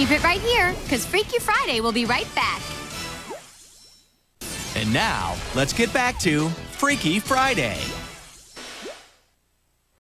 Keep it right here, because Freaky Friday will be right back. And now, let's get back to Freaky Friday.